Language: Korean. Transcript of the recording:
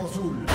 equipo azul.